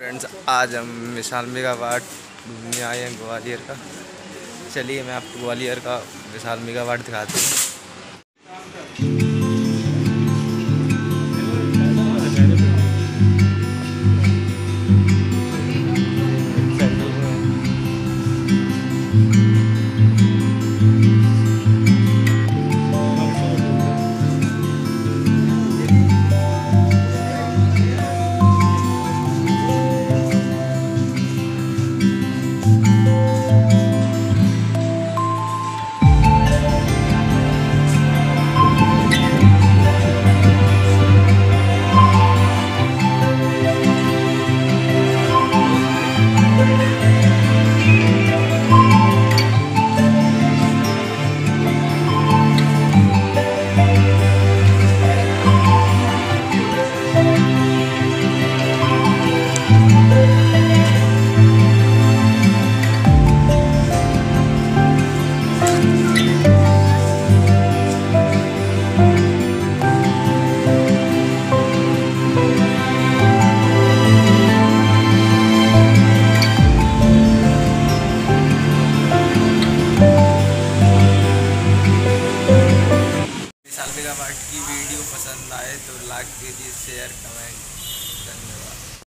Friends आज हम विशाल mega watt घूमने आए हैं ग्वालियर का। चलिए मैं आपको ग्वालियर का विशाल मेगा वाट दिखाती हूँ। वाट की वीडियो पसंद आए तो लाइक कीजिए शेयर कमेंट धन्यवाद।